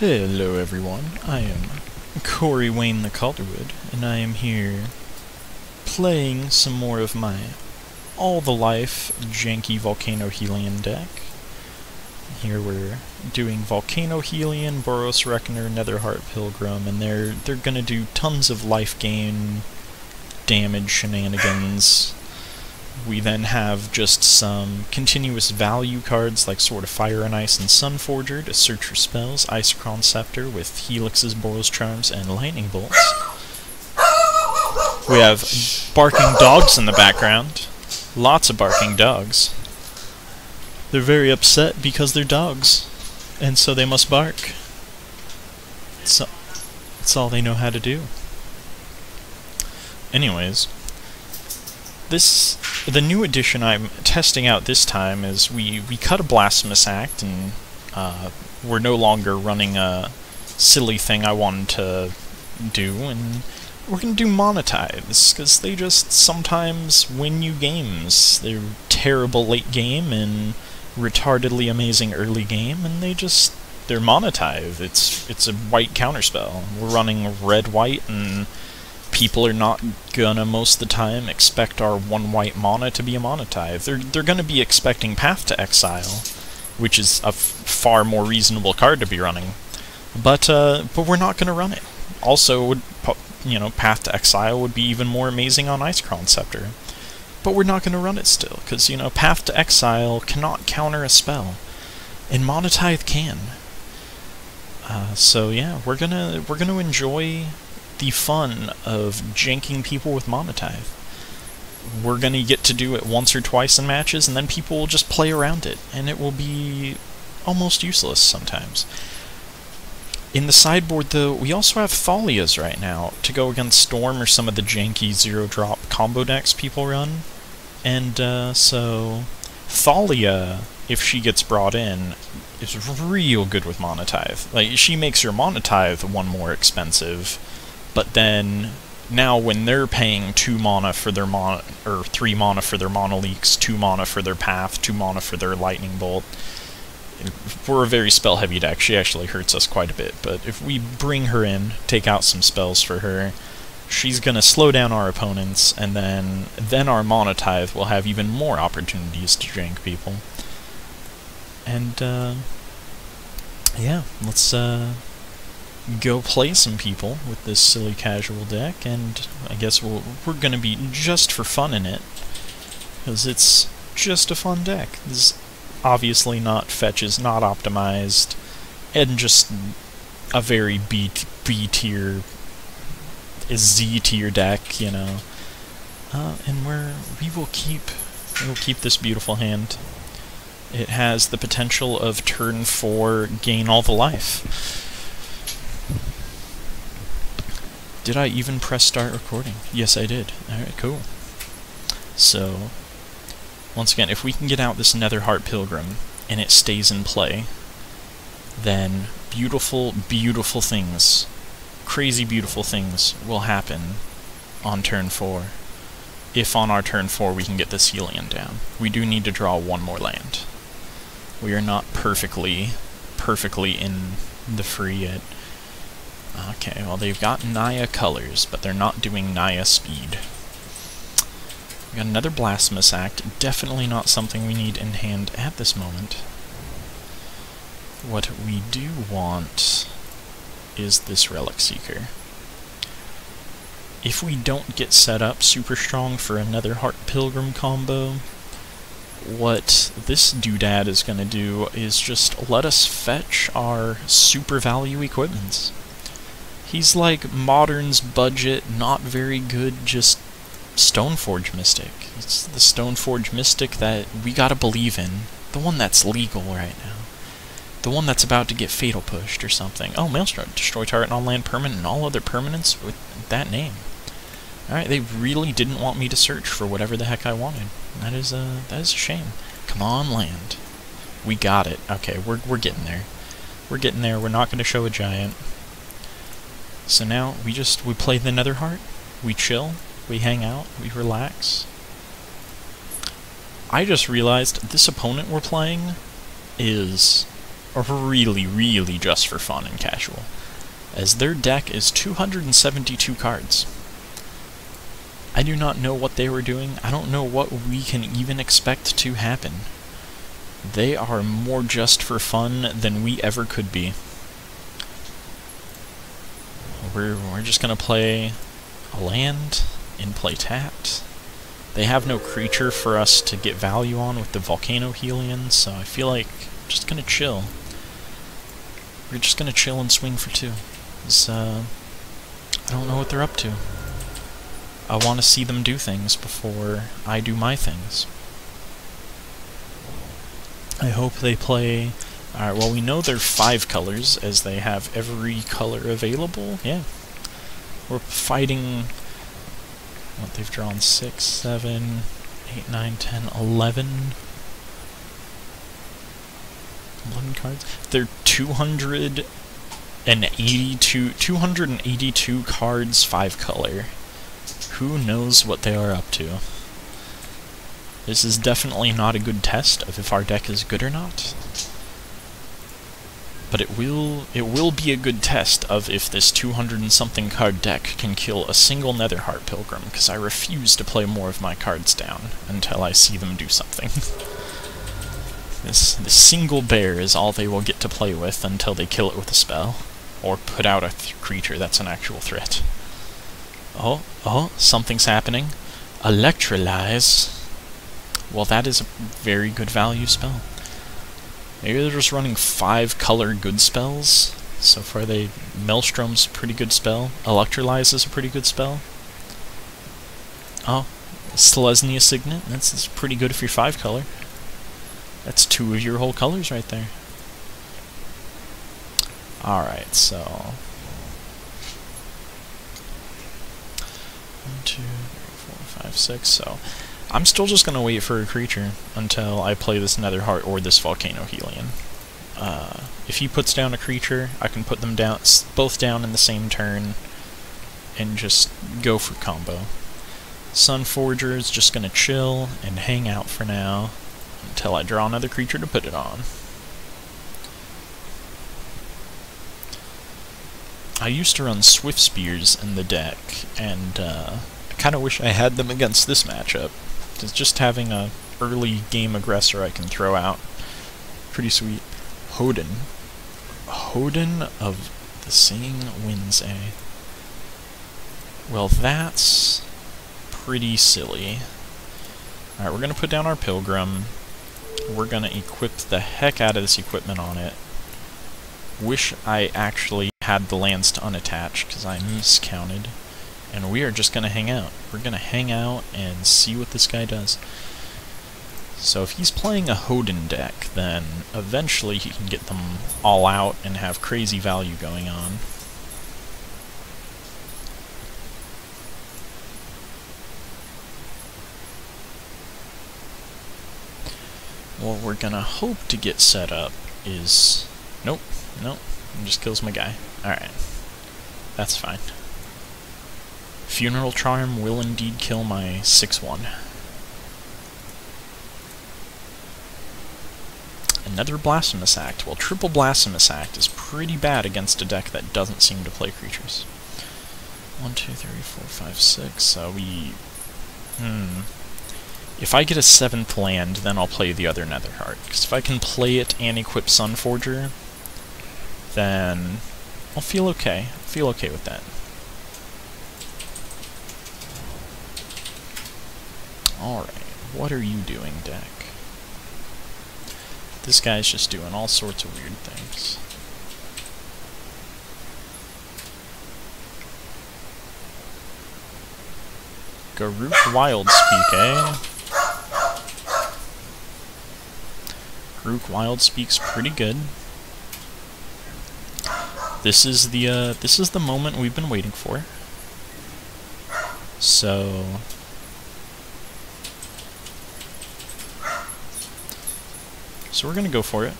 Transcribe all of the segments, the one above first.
Hello everyone, I am Corey Wayne the Calderwood, and I am here playing some more of my All the Life janky Volcano Hellion deck. Here we're doing Volcano Hellion, Boros Reckoner, Nearheath Pilgrim, and they're they're gonna do tons of life gain damage shenanigans we then have just some continuous value cards like Sword of Fire and Ice and Sunforger to search for spells, Isochron Scepter with Helix's Boros Charms and Lightning Bolts. We have barking dogs in the background. Lots of barking dogs. They're very upset because they're dogs, and so they must bark. So, that's all they know how to do. Anyways, this the new edition I'm testing out this time is we we cut a blasphemous act and uh, we're no longer running a silly thing I wanted to do and we're gonna do Mana Tithe because they just sometimes win you games. They're terrible late game and retardedly amazing early game and they just they're Mana Tithe. It's it's a white counterspell. We're running red white and people are not gonna most of the time expect our one white mana to be a Mana Tithe. They're they're gonna be expecting Path to Exile, which is a far more reasonable card to be running. But uh, but we're not gonna run it. Also, would you know Path to Exile would be even more amazing on Isochron Scepter. But we're not gonna run it still, because you know Path to Exile cannot counter a spell, and Mana Tithe can. Uh, so yeah, we're gonna we're gonna enjoy the fun of janking people with Mana Tithe. We're going to get to do it once or twice in matches, and then people will just play around it, and it will be almost useless sometimes. In the sideboard, though, we also have Thalias right now to go against Storm or some of the janky zero-drop combo decks people run. And, uh, so... Thalia, if she gets brought in, is real good with Mana Tithe. Like, she makes your Mana Tithe one more expensive, but then now when they're paying two mana for their mana or three mana for their mana leaks, two mana for their path, two mana for their lightning bolt. We're a very spell heavy deck. She actually hurts us quite a bit, but if we bring her in, take out some spells for her, she's gonna slow down our opponents, and then then our Mana Tithe will have even more opportunities to jank people. And uh, yeah, let's uh, go play some people with this silly casual deck, and I guess we we are going to be just for fun in it, because it's just a fun deck. This is obviously not fetches, not optimized, and just a very B B tier, Z tier deck, you know. Uh, and we're we will keep we will keep this beautiful hand. It has the potential of turn four gain all the life. Did I even press start recording? Yes, I did. Alright, cool. So, once again, if we can get out this Nearheath Pilgrim, and it stays in play, then beautiful, beautiful things, crazy beautiful things will happen on turn 4. If on our turn 4 we can get this Hellion down. We do need to draw one more land. We are not perfectly, perfectly in the free yet. Okay, well they've got Naya colors, but they're not doing Naya speed. We got another Blasphemous Act, definitely not something we need in hand at this moment. What we do want is this Relic Seeker. If we don't get set up super strong for another Heart Pilgrim combo, what this doodad is going to do is just let us fetch our super value equipments. He's like Modern's budget, not very good, just Stoneforge Mystic. It's the Stoneforge Mystic that we gotta believe in. The one that's legal right now. The one that's about to get fatal pushed or something. Oh, Maelstrom. Destroy target non-land permanent and all other permanents with that name. Alright, they really didn't want me to search for whatever the heck I wanted. That is a, that is a shame. Come on, land. We got it. Okay, we're, we're getting there. We're getting there. We're not going to show a giant. So now we just we play the Nearheath, we chill, we hang out, we relax. I just realized this opponent we're playing is really, really just for fun and casual, as their deck is 272 cards. I do not know what they were doing. I don't know what we can even expect to happen. They are more just for fun than we ever could be. We're, we're just gonna play a land and play tapped. They have no creature for us to get value on with the Volcano Hellion, so I feel like I'm just gonna chill. We're just gonna chill and swing for two. uh, I don't know what they're up to. I want to see them do things before I do my things. I hope they play... Alright, well we know they're five colors, as they have every color available. Yeah. We're fighting... What, they've drawn six, seven, eight, nine, ten, eleven... 11 cards? They're 282, 282 cards, 5 color. Who knows what they are up to? This is definitely not a good test of if our deck is good or not. But it will it will be a good test of if this 200 and something card deck can kill a single Nearheath Pilgrim, because I refuse to play more of my cards down until I see them do something. this, this single bear is all they will get to play with until they kill it with a spell, or put out a creature that's an actual threat. Oh, oh, something's happening. Electrolyze. Well, that is a very good value spell. Maybe they're just running five color good spells. So far, they Maelstrom's a pretty good spell. Electrolyze is a pretty good spell. Oh, Selesnya Signet. That's, that's pretty good if you're five color. That's two of your whole colors right there. Alright, so One, two, three, four, five, six. So I'm still just going to wait for a creature until I play this Nearheath or this Volcano Helion. Uh, if he puts down a creature, I can put them down, both down in the same turn, and just go for combo. Sun Forger is just going to chill and hang out for now until I draw another creature to put it on. I used to run Swift Spears in the deck, and uh, I kind of wish I had them against this matchup. It's just having a early game aggressor I can throw out. Pretty sweet. Hoden. Hoden of the Seeing Winds, eh? Well, that's pretty silly. Alright, we're going to put down our Pilgrim. We're going to equip the heck out of this equipment on it. Wish I actually had the lands to unattach because I miscounted. And we are just going to hang out. We're going to hang out and see what this guy does. So if he's playing a Hoden deck, then eventually he can get them all out and have crazy value going on. What we're gonna hope to get set up is... Nope, nope, just kills my guy. Alright. That's fine. Funeral Charm will indeed kill my 6-1. Another Blasphemous Act. Well, triple Blasphemous Act is pretty bad against a deck that doesn't seem to play creatures. One, two, three, four, five, six. So we... Hmm. If I get a seventh land, then I'll play the other Nearheath. Because if I can play it and equip Sunforger, then I'll feel okay. I'll feel okay with that. Alright, what are you doing, deck? This guy's just doing all sorts of weird things. Garruk Wild Speak, eh? Garruk Wild Speak's pretty good. This is the uh, this is the moment we've been waiting for. So So we're gonna go for it.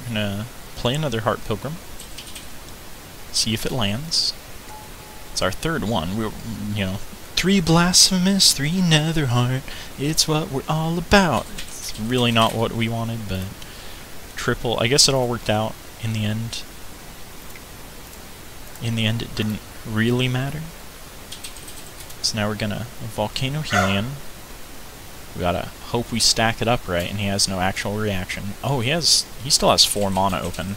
We're gonna play another Heart Pilgrim. See if it lands. It's our third one. We're you know three blasphemous, three nether heart. It's what we're all about. It's really not what we wanted, but triple. I guess it all worked out in the end. In the end, it didn't really matter. So now we're gonna Volcano Hellion. We gotta hope we stack it up right and he has no actual reaction. Oh, he has, he still has four mana open.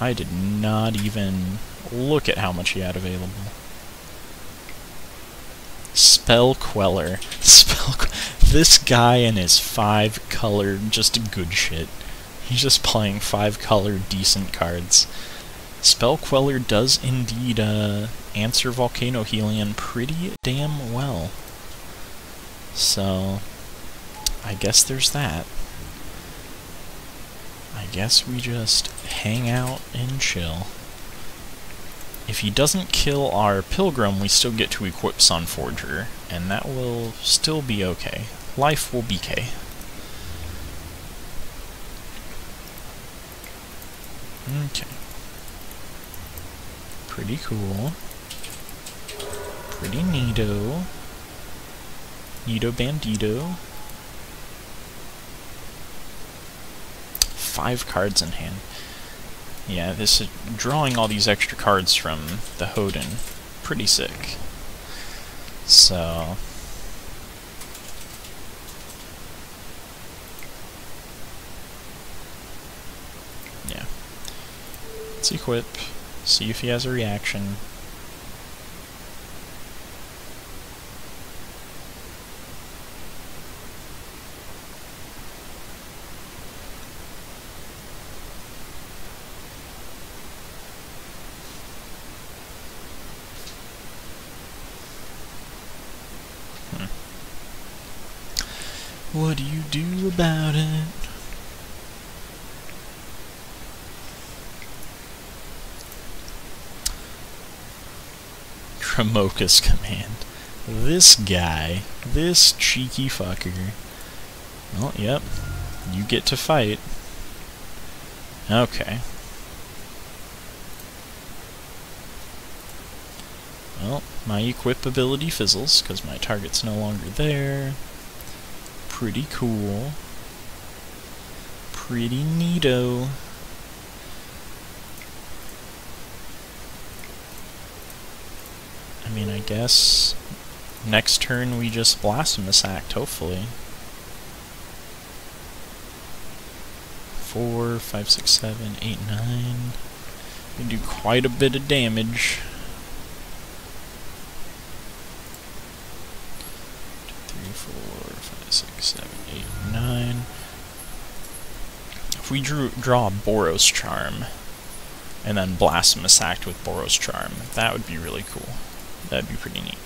I did not even look at how much he had available. Spell Queller. Spell This guy and his five color just good shit. He's just playing five color decent cards. Spell Queller does indeed uh, answer Volcano Hellion pretty damn well. So, I guess there's that. I guess we just hang out and chill. If he doesn't kill our Pilgrim, we still get to equip Sunforger, and that will still be okay. Life will be K. Okay. Pretty cool. Pretty neato. Neato Bandito. Five cards in hand. Yeah, this is drawing all these extra cards from the Hoden. Pretty sick. So... Yeah. Let's equip, see if he has a reaction. What do you do about it? Dromoka's command. This guy, this cheeky fucker. Well, yep, you get to fight. Okay. Well, my equip ability fizzles, because my target's no longer there pretty cool. Pretty neato. Mean, I guess next turn we just Blasphemous Act, hopefully. Four, five, six, seven, eight, nine. We do quite a bit of damage. six, seven, eight, nine. If we drew, draw Boros Charm, and then Blasphemous Act with Boros Charm, that would be really cool. That'd be pretty neat.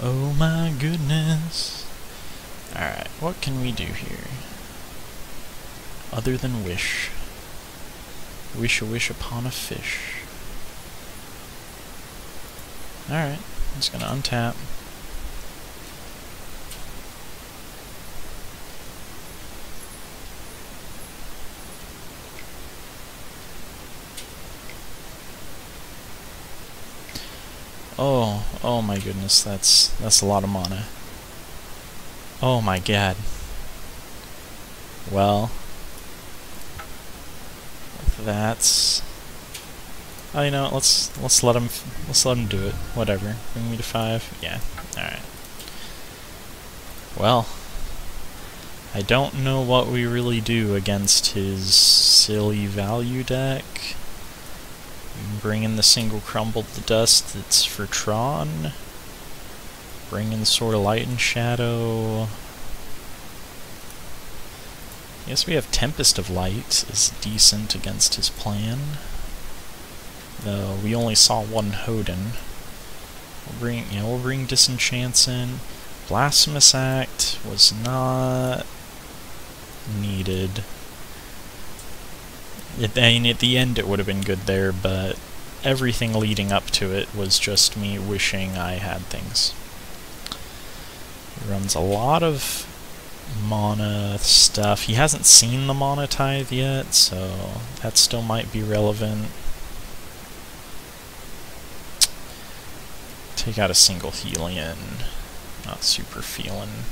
Oh my goodness. Alright, what can we do here? other than wish. Wish a wish upon a fish. Alright, I'm just gonna untap. Oh, oh my goodness, that's that's a lot of mana. Oh my god. Well, that's... Oh, you know, let's let's let him let's let him do it. Whatever. Bring me to five. Yeah. All right. Well, I don't know what we really do against his silly value deck. Bring in the single crumbled to dust that's for Tron. Bring in Sword of Light and Shadow. Guess we have Tempest of Light is decent against his plan. Though we only saw one Hoden. We'll bring yeah, we'll bring Disenchants in. Blasphemous Act was not needed. It, I mean, at the end it would have been good there, but everything leading up to it was just me wishing I had things. He runs a lot of mana stuff. He hasn't seen the mana tithe yet, so that still might be relevant. Take out a single Hellion. Not super feeling.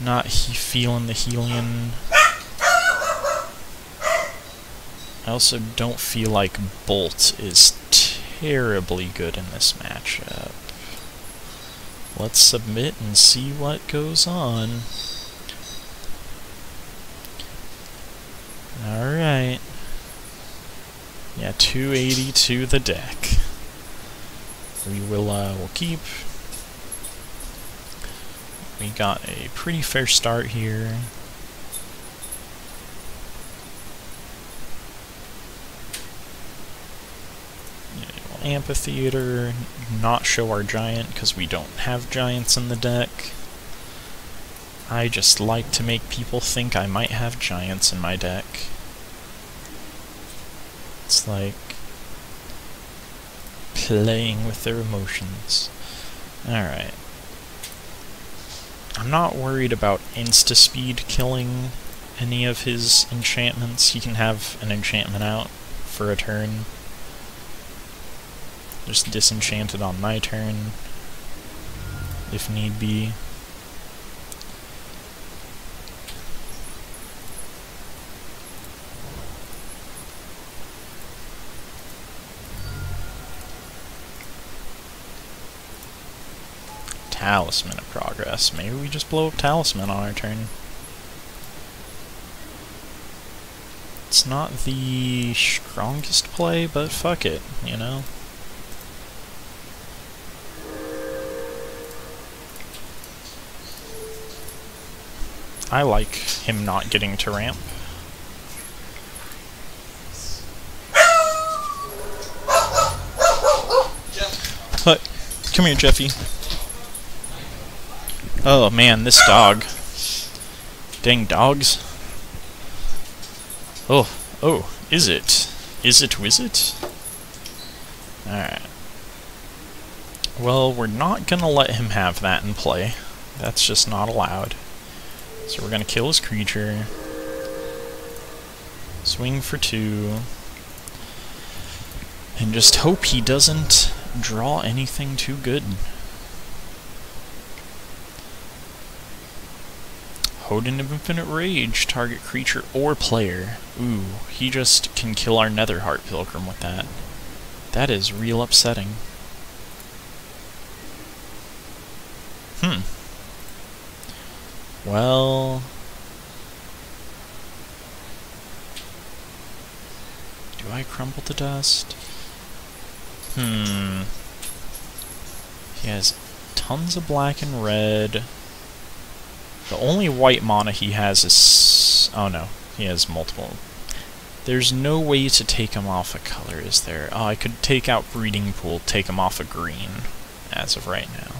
Not he feeling the Hellion. I also don't feel like Bolt is terribly good in this matchup. Let's submit and see what goes on. Alright. Yeah, 280 to the deck. We will, uh, we'll keep. We got a pretty fair start here. Amphitheater, not show our giant because we don't have giants in the deck. I just like to make people think I might have giants in my deck. It's like playing with their emotions. Alright. I'm not worried about insta-speed killing any of his enchantments. He can have an enchantment out for a turn. Just disenchant it on my turn, if need be. Talisman of Progress. Maybe we just blow up Talisman on our turn. It's not the strongest play, but fuck it, you know? I like him not getting to ramp. But, come here, Jeffy. Oh man, this dog. Dang dogs. Oh, oh, is it? Is it Wizit? Alright. Well, we're not gonna let him have that in play. That's just not allowed. So we're gonna kill his creature. Swing for two. And just hope he doesn't draw anything too good. Hoden of Infinite Rage, target creature or player. Ooh, he just can kill our Nearheath Pilgrim with that. That is real upsetting. Hmm. Well... Do I crumble to dust? Hmm... He has tons of black and red. The only white mana he has is... Oh no, he has multiple. There's no way to take him off a color, is there? Oh, I could take out Breeding Pool, take him off a green, as of right now.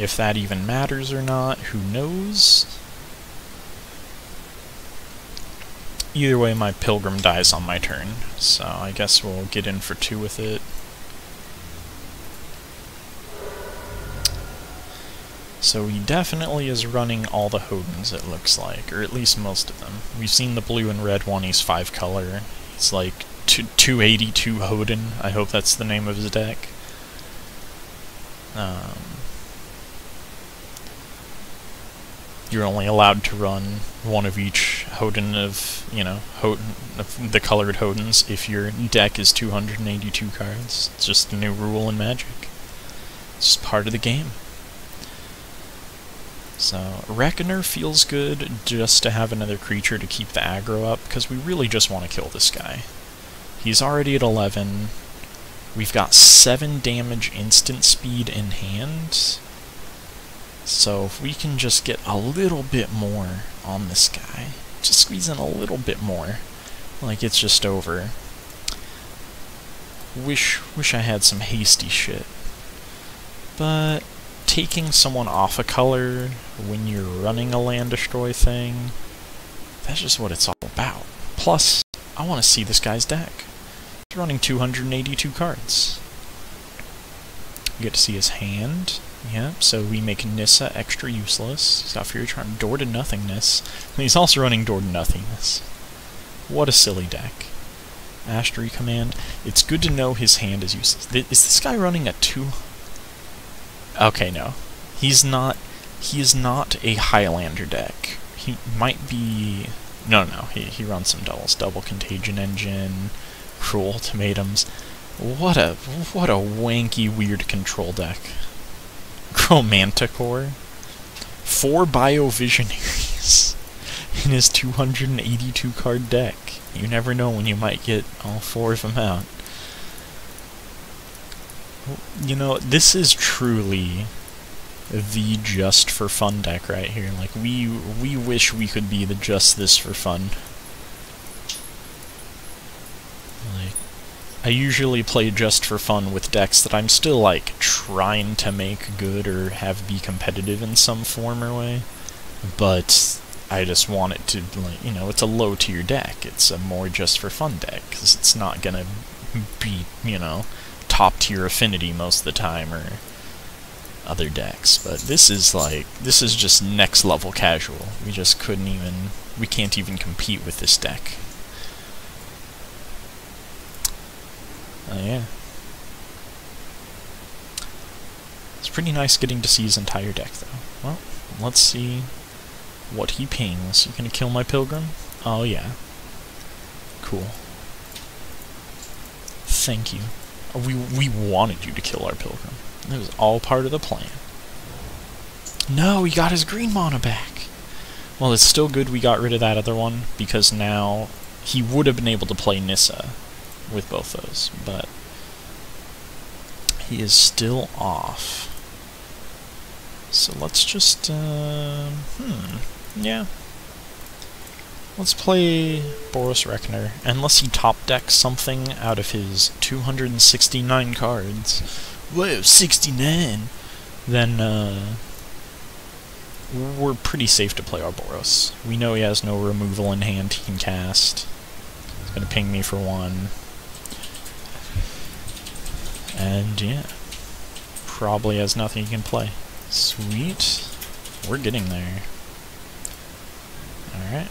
If that even matters or not, who knows? Either way, my Pilgrim dies on my turn, so I guess we'll get in for two with it. So he definitely is running all the Hodens, it looks like, or at least most of them. We've seen the blue and red one, he's 5 color. He's like 282 Hoden, I hope that's the name of his deck. Um, you're only allowed to run one of each Hoden of, you know, Hoden, of the colored Hodens if your deck is 282 cards. It's just a new rule in Magic. It's just part of the game. So, Reckoner feels good just to have another creature to keep the aggro up, because we really just want to kill this guy. He's already at 11. We've got 7 damage instant speed in hand. So if we can just get a little bit more on this guy, just squeeze in a little bit more, like it's just over. Wish, wish I had some hasty shit. But taking someone off a color when you're running a land destroy thing, that's just what it's all about. Plus, I want to see this guy's deck. He's running 282 cards. You get to see his hand. Yeah, so we make Nissa extra useless. Fury Charm, Door to Nothingness. And he's also running Door to Nothingness. What a silly deck. Mastery Command. It's good to know his hand is useless. Is this guy running a 2... Okay, no. He's not... He is not a Highlander deck. He might be... No, no, he, he runs some doubles. Double Contagion Engine, Cruel Ultimatums. What a what a wanky weird control deck. Chromanticore. Four Biovisionaries in his 282 card deck. You never know when you might get all four of them out. You know, this is truly the just for fun deck right here. Like we we wish we could be the just this for fun. Like I usually play just for fun with decks that I'm still like trying to make good or have be competitive in some form or way. But I just want it to like, you know, it's a low tier deck. It's a more just for fun deck cuz it's not to be, you know, top tier affinity most of the time or other decks, but this is like, this is just next level casual. We just couldn't even, we can't even compete with this deck. Oh yeah. It's pretty nice getting to see his entire deck though. Well, let's see what he pings. You gonna kill my pilgrim? Oh yeah. Cool. Thank you. Oh, we, we wanted you to kill our pilgrim. It was all part of the plan. No, he got his green mana back. Well, it's still good we got rid of that other one, because now he would have been able to play Nissa with both those, but he is still off. So let's just, uh, hmm, yeah. Let's play Boros Reckoner, unless he top decks something out of his 269 cards whoa, 69, then uh, we're pretty safe to play our Boros. We know he has no removal in hand he can cast. He's to ping me for one. And yeah, probably has nothing he can play. Sweet. We're getting there. Alright.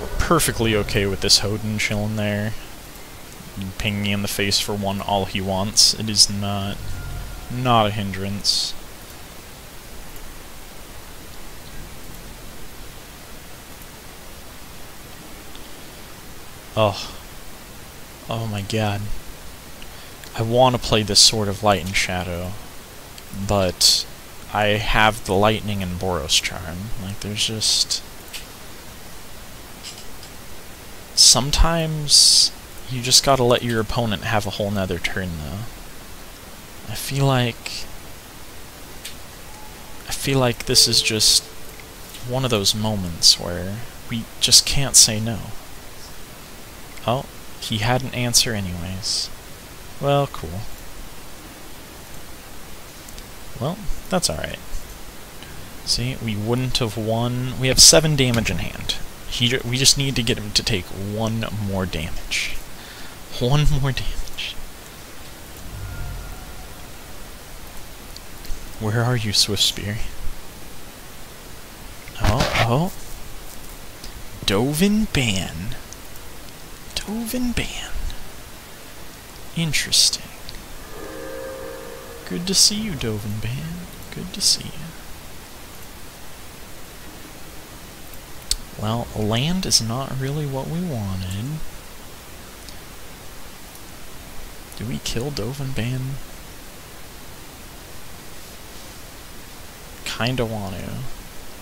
We're perfectly okay with this Hoden chilling there ping me in the face for one all he wants. It is not, not a hindrance. Oh. Oh my god. I want to play this Sword of Light and Shadow, but I have the Lightning and Boros Charm. Like, there's just... Sometimes you just gotta let your opponent have a whole nother turn, though. I feel like... I feel like this is just one of those moments where we just can't say no. Oh, he had an answer anyways. Well, cool. Well, that's alright. See, we wouldn't have won. We have 7 damage in hand. He, we just need to get him to take one more damage. One more damage. Where are you, Swift Spear? Oh, oh. Dovin Baan. Dovin Baan. Interesting. Good to see you, Dovin Baan. Good to see you. Well, land is not really what we wanted. Do we kill Dovin Baan? Kinda want to.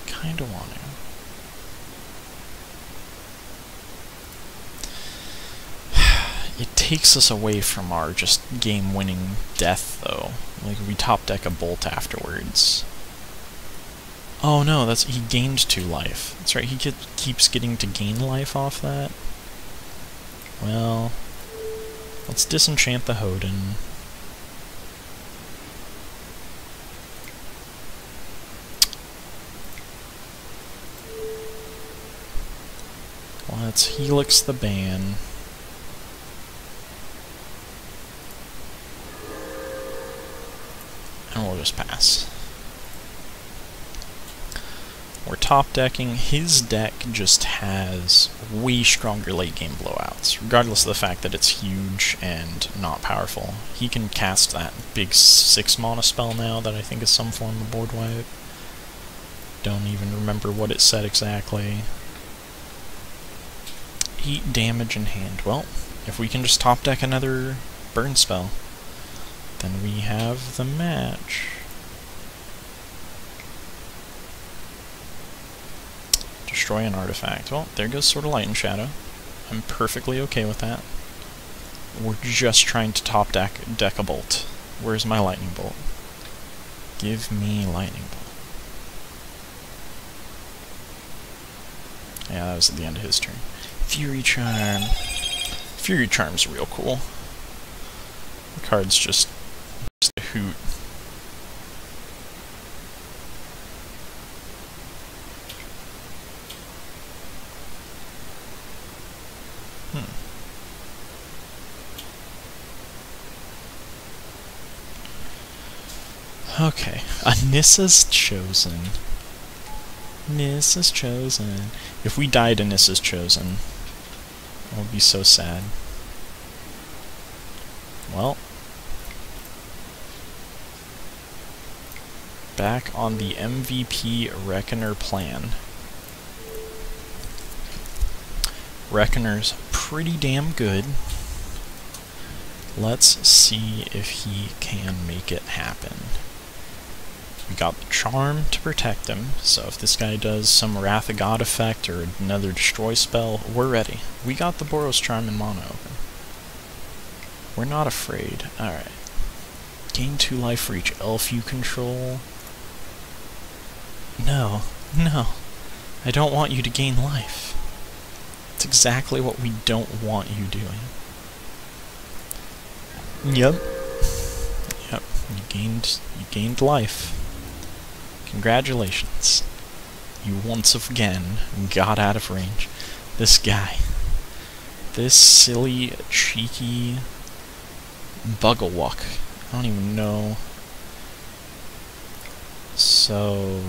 Kinda want to. It takes us away from our just game-winning death, though. Like, we top deck a bolt afterwards. Oh no, that's he gained two life. That's right, he get, keeps getting to gain life off that. Well, Let's disenchant the Hoden. Let's Helix the Baan. And we'll just pass. We're top decking. His deck just has way stronger late game blowouts, regardless of the fact that it's huge and not powerful. He can cast that big six mana spell now that I think is some form of board wipe. Don't even remember what it said exactly. Eat damage in hand. Well, if we can just top deck another burn spell, then we have the match. Destroy an artifact. Well, there goes Sword of Light and Shadow. I'm perfectly okay with that. We're just trying to top deck, deck a bolt. Where's my lightning bolt? Give me lightning bolt. Yeah, that was at the end of his turn. Fury Charm. Fury Charm's real cool. The card's just, just a hoot. Hmm. Okay, Anissa's Chosen. Nissa's Chosen. If we died in Nissa's Chosen, would be so sad. Well. Back on the MVP Reckoner plan. Reckoner's pretty damn good. Let's see if he can make it happen. We got the Charm to protect him, so if this guy does some Wrath of God effect or another Destroy spell, we're ready. We got the Boros Charm in mono open. We're not afraid. Alright. Gain 2 life for each elf you control. No, no. I don't want you to gain life. It's exactly what we don't want you doing. Yep. Yep. You gained you gained life. Congratulations. You once again got out of range. This guy. This silly, cheeky Bugglewuck. I don't even know. So...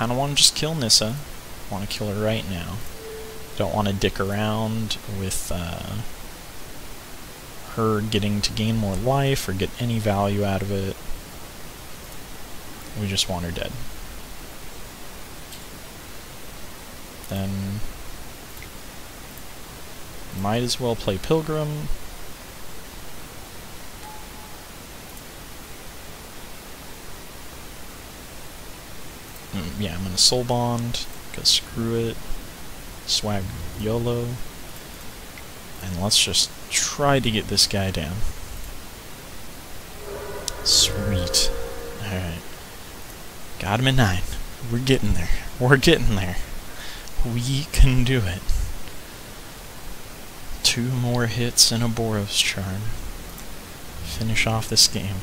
Kinda wanna just kill Nissa. Wanna kill her right now. Don't wanna dick around with, uh, her getting to gain more life or get any value out of it. We just want her dead. Then might as well play Pilgrim. Mm, yeah, I'm gonna Soul Bond, because screw it. Swag YOLO. And let's just try to get this guy down. Sweet. Alright. Got him at 9. We're getting there. We're getting there. We can do it. Two more hits and a Boros charm. Finish off this game.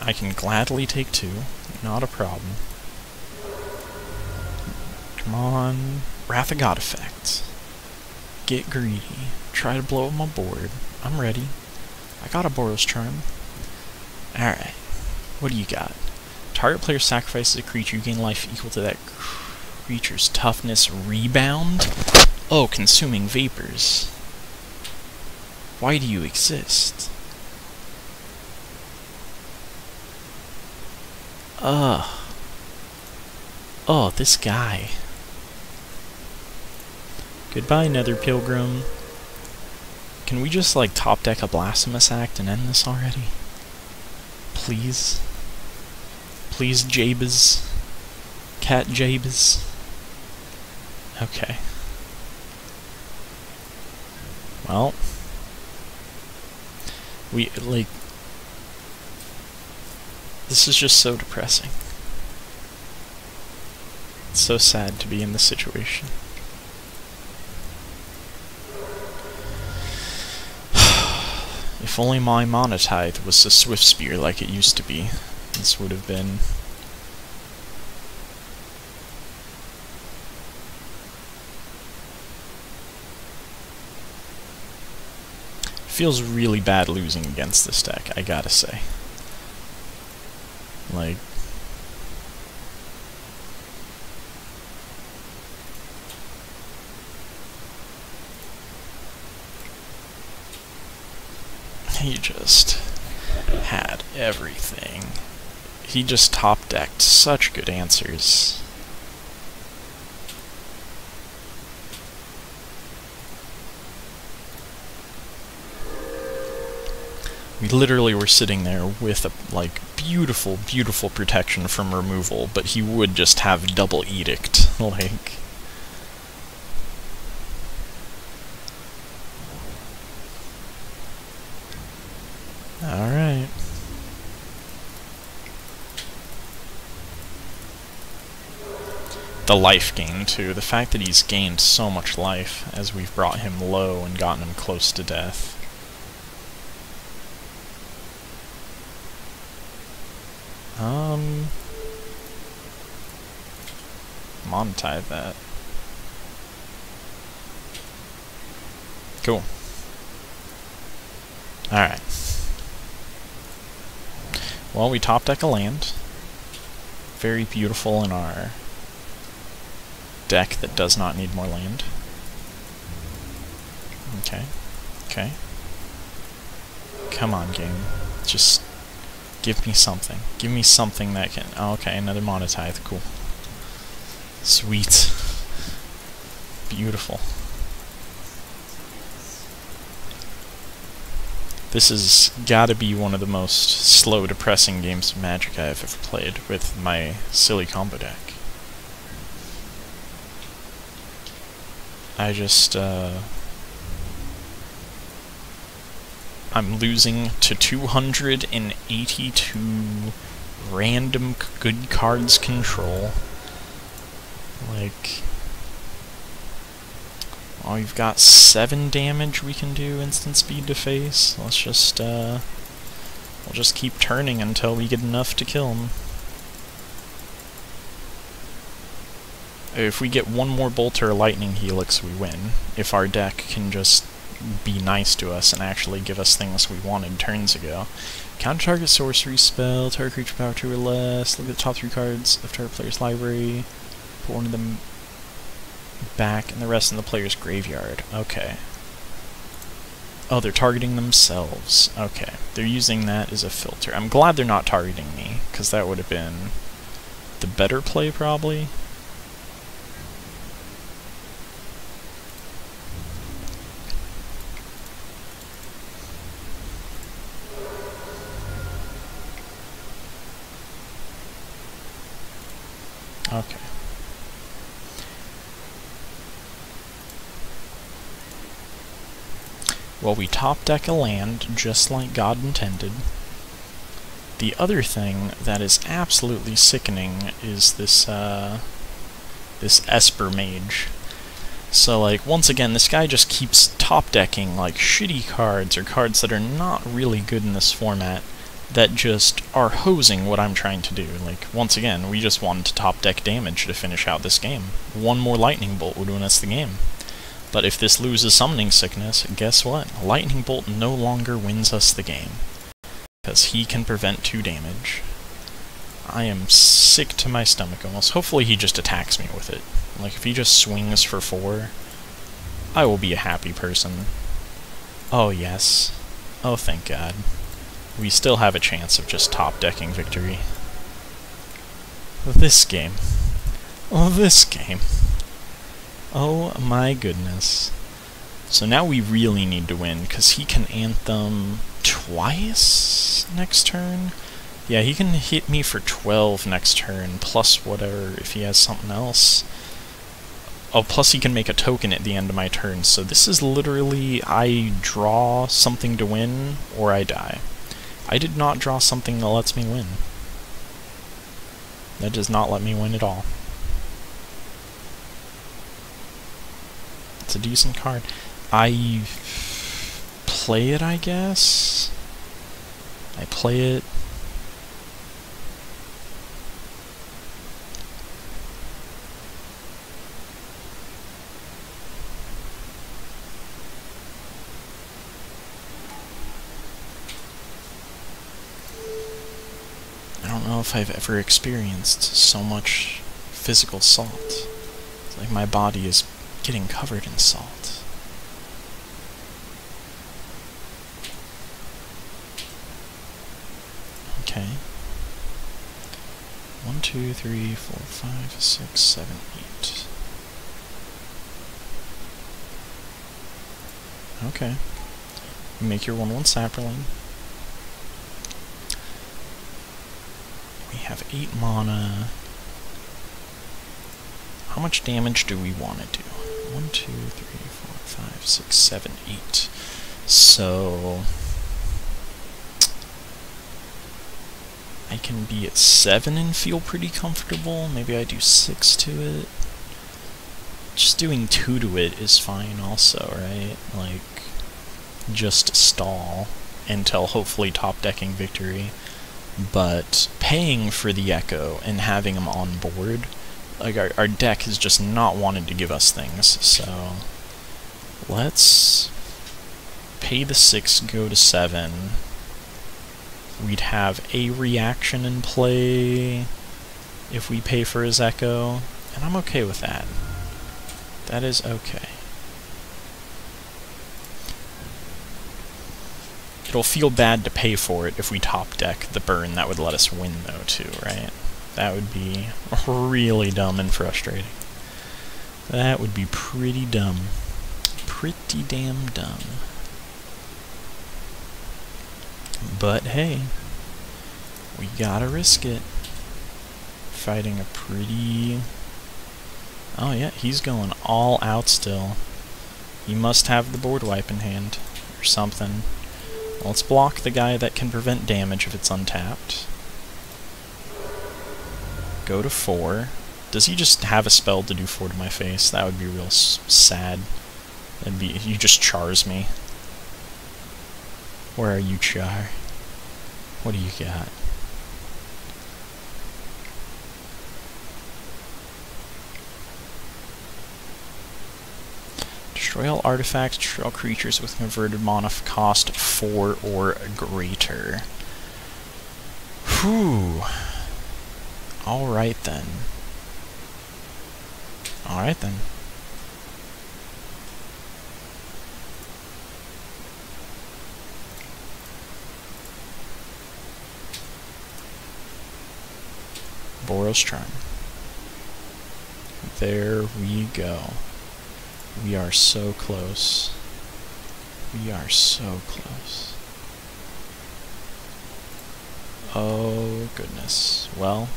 I can gladly take two. Not a problem. Come on. Wrath of God effect. Get greedy. Try to blow up my board. I'm ready. I got a Boros charm. Alright. What do you got? Target player sacrifices a creature, you gain life equal to that creature's toughness rebound? Oh, consuming vapors. Why do you exist? Ugh. Oh, this guy. Goodbye, Nether Pilgrim. Can we just, like, top deck a Blasphemous Act and end this already? Please? Please, Jabez? Cat Jabez? Okay. Well. We, like... This is just so depressing. It's so sad to be in this situation. If only my Mana Tithe was a Swift Spear like it used to be, this would have been... Feels really bad losing against this deck, I gotta say. Like, he just had everything. He just top decked such good answers. We literally were sitting there with a, like, beautiful, beautiful protection from removal, but he would just have double edict. like... Alright. The life gain, too. The fact that he's gained so much life as we've brought him low and gotten him close to death. Um... Mana Tithe that. Cool. Alright. Well, we top deck a land. Very beautiful in our deck that does not need more land. Okay. Okay. Come on, game. Just give me something. Give me something that can... Oh, okay, another Mana Tithe. Cool. Sweet. Beautiful. This has gotta be one of the most slow, depressing games of Magic I've ever played with my silly combo deck. I just, uh... I'm losing to 282 random good cards control. Like... Oh, you've got 7 damage we can do instant speed to face. Let's just, uh... We'll just keep turning until we get enough to kill him. If we get one more Bolt or Lightning Helix, we win. If our deck can just be nice to us and actually give us things we wanted turns ago. Counter target sorcery spell, target creature power 2 or less, look at the top 3 cards of target player's library, put one of them back and the rest in the player's graveyard. Okay. Oh, they're targeting themselves. Okay. They're using that as a filter. I'm glad they're not targeting me, because that would have been the better play, probably. Okay. Well, we top deck a land, just like God intended. The other thing that is absolutely sickening is this, uh, this Esper Mage. So, like, once again, this guy just keeps top decking, like, shitty cards, or cards that are not really good in this format, that just are hosing what I'm trying to do. Like, once again, we just wanted to top deck damage to finish out this game. One more Lightning Bolt would win us the game. But if this loses Summoning Sickness, guess what? Lightning Bolt no longer wins us the game. Because he can prevent 2 damage. I am sick to my stomach almost. Hopefully he just attacks me with it. Like, if he just swings for 4, I will be a happy person. Oh, yes. Oh, thank God. We still have a chance of just top-decking victory. This game. Oh, this game. Oh my goodness. So now we really need to win, because he can Anthem twice next turn? Yeah, he can hit me for 12 next turn, plus whatever, if he has something else. Oh, plus he can make a token at the end of my turn, so this is literally, I draw something to win, or I die. I did not draw something that lets me win. That does not let me win at all. It's a decent card. I play it, I guess. I play it. I don't know if I've ever experienced so much physical salt. It's like my body is getting covered in salt. Okay. One, two, three, four, five, six, seven, eight. Okay. Make your 1-1 Saproling. We have 8 mana. How much damage do we want to do? 1, 2, 3, 4, 5, 6, 7, 8. So... I can be at 7 and feel pretty comfortable. Maybe I do 6 to it. Just doing 2 to it is fine also, right? Like, just stall until hopefully top decking victory. But paying for the Echo and having him on board, like our, our deck has just not wanted to give us things, so let's pay the 6, go to 7 we'd have a reaction in play if we pay for his echo, and I'm okay with that. That is okay. It'll feel bad to pay for it if we top deck the burn that would let us win, though, too, right? That would be really dumb and frustrating. That would be pretty dumb. Pretty damn dumb. But hey, we gotta risk it. Fighting a pretty... Oh yeah, he's going all out still. He must have the board wipe in hand, or something. Let's block the guy that can prevent damage if it's untapped. Go to 4. Does he just have a spell to do 4 to my face? That would be real sad. That'd be... You just chars me. Where are you, Char? What do you got? Destroy all artifacts, destroy all creatures with converted mana cost 4 or greater. Whew. Alright then. Alright then. Boros Charm. There we go. We are so close. We are so close. Oh, goodness. Well,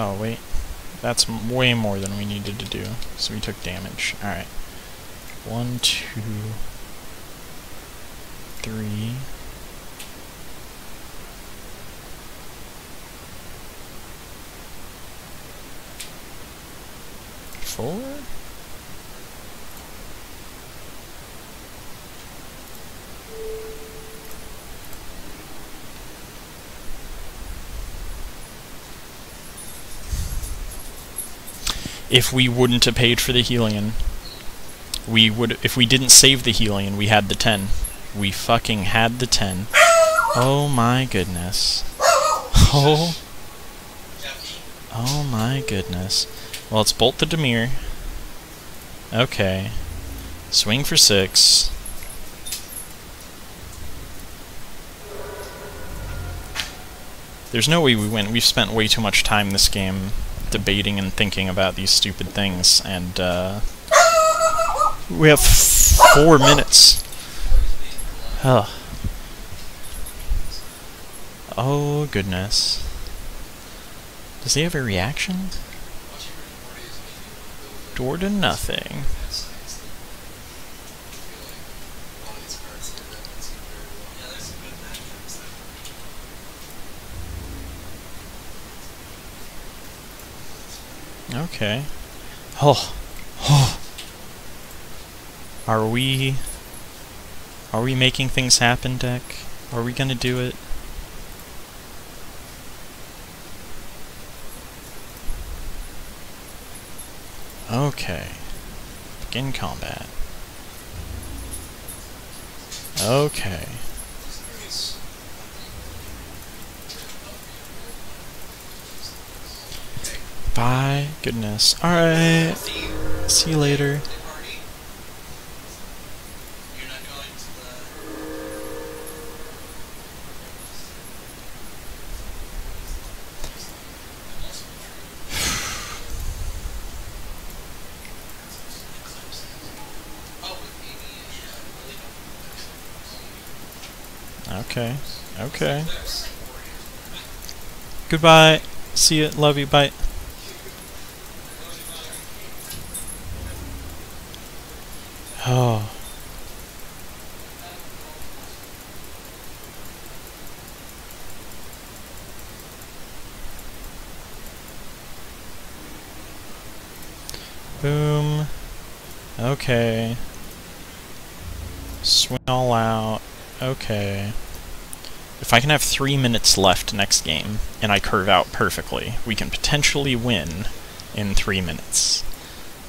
Oh, wait. That's way more than we needed to do. So we took damage. Alright. One, two, three. Four? If we wouldn't have paid for the Hellion. We would, if we didn't save the Hellion, we had the 10. We fucking had the 10. Oh my goodness. Oh. Oh my goodness. Well, let's bolt the Demir. Okay. Swing for six. There's no way we win. We've spent way too much time this game debating and thinking about these stupid things, and uh, we have four minutes. Oh. Oh, goodness. Does he have a reaction? Door to nothing. Okay. Oh. Oh. Are we Are we making things happen, deck? Are we gonna do it? Okay. Begin combat. Okay. Bye. Goodness. Alright. See you later. Okay. Okay. Goodbye. See you. Love you. Bye. Oh. Boom. Okay. Swing all out. Okay. If I can have three minutes left next game, and I curve out perfectly, we can potentially win in three minutes.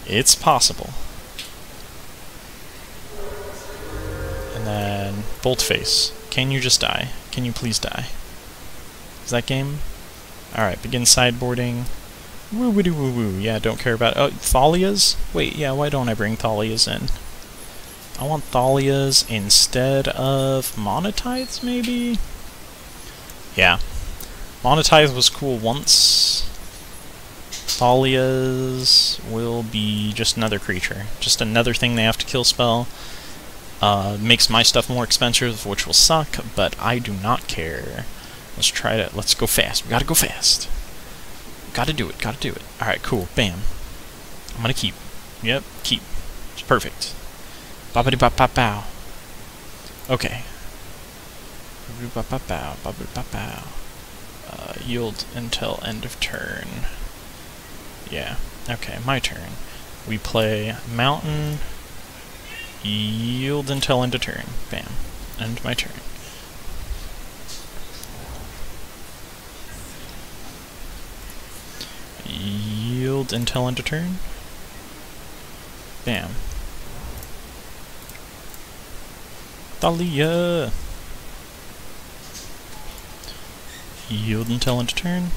It's possible. Then, Boltface. Can you just die? Can you please die? Is that game? Alright, begin sideboarding. Woo woo woo woo. Yeah, don't care about. Oh, Thalias? Wait, yeah, why don't I bring Thalias in? I want Thalias instead of Mana Tithes, maybe? Yeah. Mana Tithe was cool once. Thalias will be just another creature. Just another thing they have to kill spell. Uh, makes my stuff more expensive, which will suck, but I do not care. Let's try to... Let's go fast. We gotta go fast. Gotta do it. Gotta do it. Alright, cool. Bam. I'm gonna keep. Yep, keep. It's perfect. Bobbity bop bop bow. Okay. Bobbity bop bop bow. Bobbity bop bow. Uh, yield until end of turn. Yeah. Okay, my turn. We play mountain. Yield until end of turn. Bam. End my turn. Yield until end of turn. Bam. Thalia! Yield until end of turn.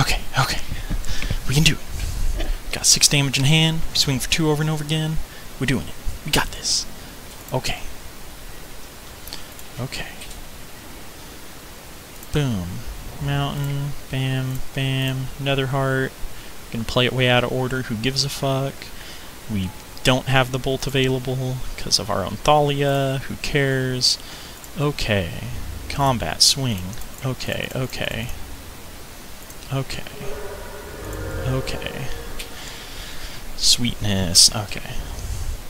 Okay, okay. We can do it. Got six damage in hand. Swing for two over and over again. We're doing it. We got this. Okay. Okay. Boom. Mountain. Bam. Bam. Another heart. Gonna play it way out of order. Who gives a fuck? We don't have the bolt available because of our own Thalia. Who cares? Okay. Combat. Swing. Okay, okay. Okay. Okay. Sweetness. Okay.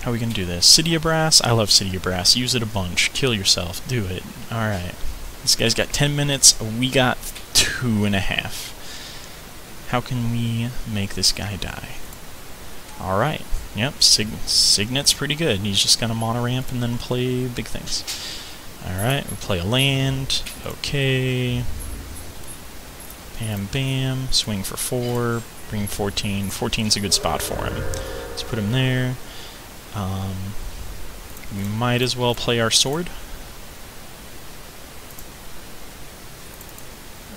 How are we gonna do this? City of Brass? I love City of Brass. Use it a bunch. Kill yourself. Do it. Alright. This guy's got 10 minutes. We got two and a half. How can we make this guy die? Alright. Yep, Sig Signet's pretty good. He's just gonna monoramp and then play big things. Alright, we play a land. Okay. Bam, bam. Swing for four. Bring 14. 14's a good spot for him. Let's put him there. Um, we might as well play our sword.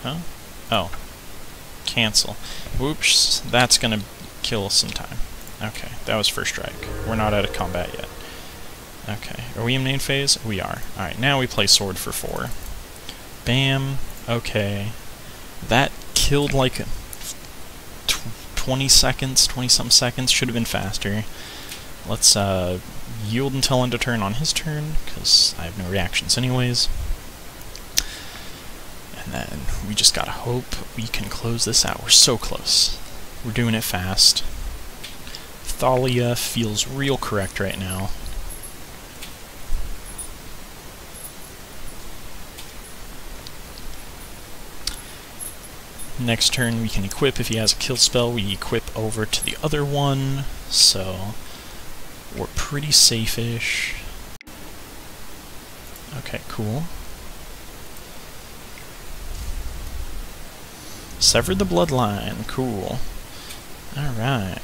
Oh? Oh. Cancel. Whoops, that's gonna kill some time. Okay, that was first strike. We're not out of combat yet. Okay, are we in main phase? We are. Alright, now we play sword for four. Bam. Okay. That killed like 20 seconds, 20 some seconds. Should have been faster. Let's uh, yield until end of turn on his turn, because I have no reactions anyways. And then we just gotta hope we can close this out. We're so close. We're doing it fast. Thalia feels real correct right now. Next turn we can equip. If he has a kill spell, we equip over to the other one. So we're pretty safe-ish. Okay, cool. Severed the bloodline. Cool. Alright.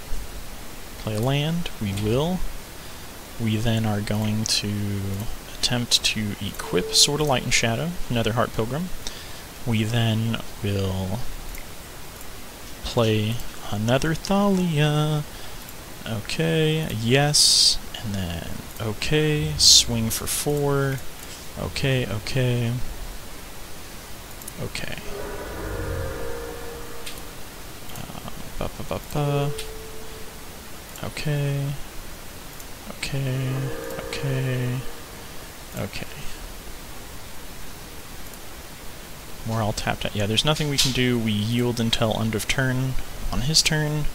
Play land. We will. We then are going to attempt to equip Sword of Light and Shadow, another Heart Pilgrim. We then will play another Thalia. Okay, yes, and then okay, swing for four. Okay, okay. Okay. Uh, ba ba ba ba. Okay. Okay. Okay. Okay. We're all tapped out. Yeah, there's nothing we can do. We yield until end of turn on his turn.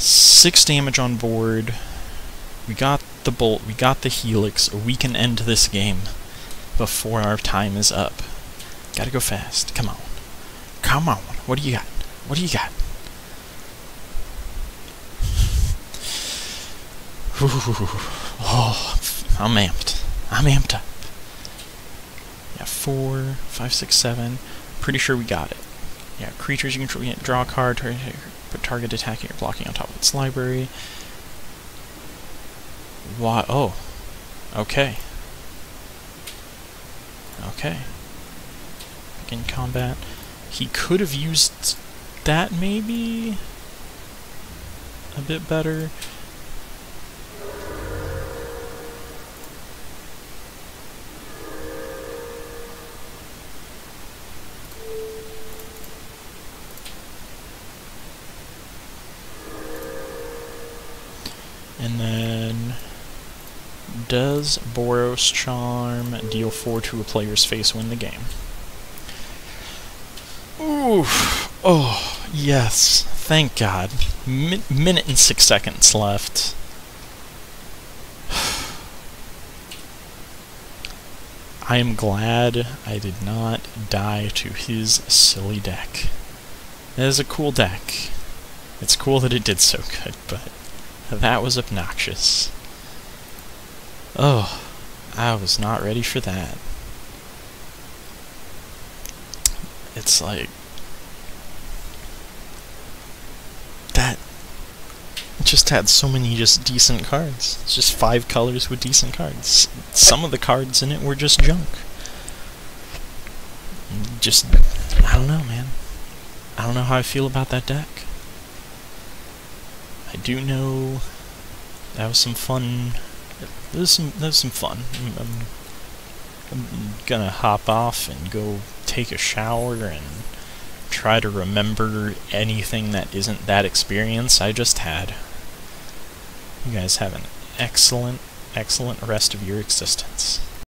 Six damage on board. We got the bolt. We got the helix. We can end this game before our time is up. Gotta go fast. Come on. Come on. What do you got? What do you got? oh, I'm amped. I'm amped up. Yeah, four, five, six, seven. Pretty sure we got it. Yeah, creatures you. You draw a card. Put target attacking or blocking on top of its library. What? Oh. Okay. Okay. In combat. He could have used that maybe a bit better. And then does Boros Charm deal 4 to a player's face win the game? Oof. Oh, yes. Thank God. Min minute and six seconds left. I am glad I did not die to his silly deck. It is a cool deck. It's cool that it did so good, but that was obnoxious. Oh, I was not ready for that. It's like... That just had so many just decent cards. It's just five colors with decent cards. Some of the cards in it were just junk. Just, I don't know, man. I don't know how I feel about that deck. Do know that was some fun. Was some, was some fun. I'm, I'm gonna hop off and go take a shower and try to remember anything that isn't that experience I just had. You guys have an excellent, excellent rest of your existence.